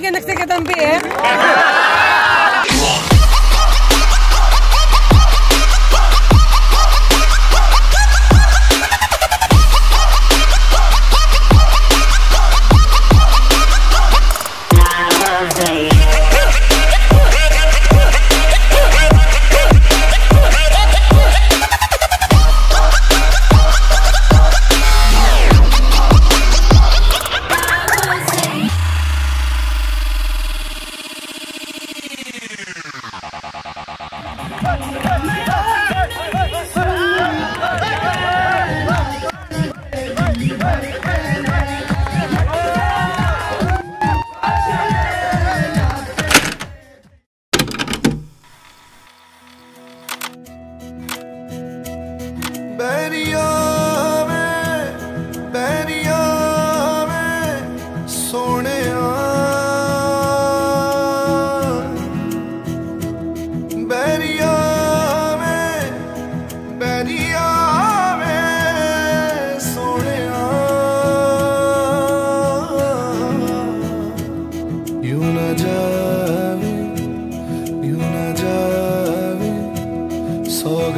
Και να ξέρετε ποιο θα πει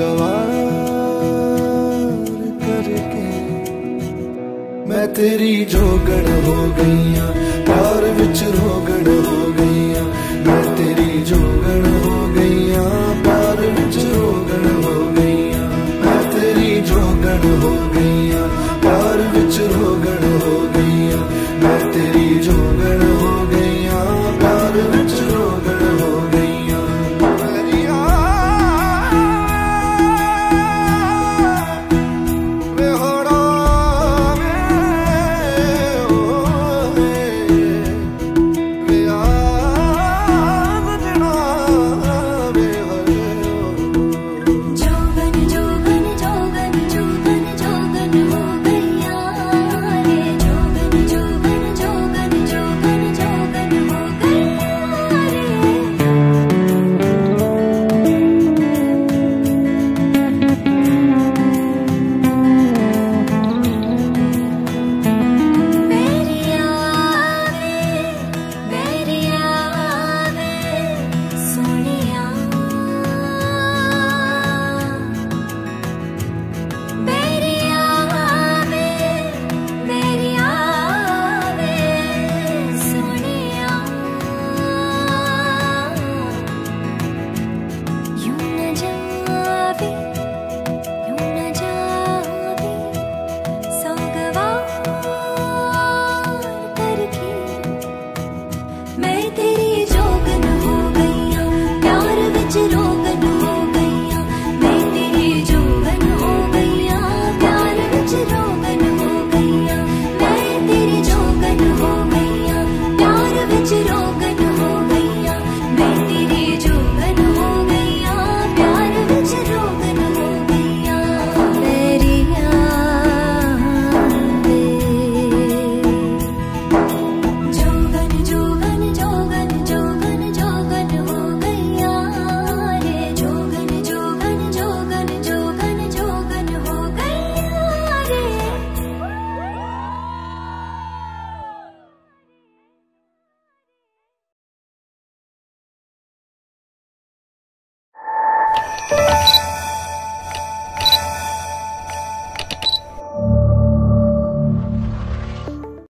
ਗਵਾਰ ਕਰਕੇ ਮੈਂ ਤੇਰੀ ਜੋਗਣ ਹੋ ਗਈਆਂ ਪਿਆਰ ਵਿੱਚ ਰੋਗਣ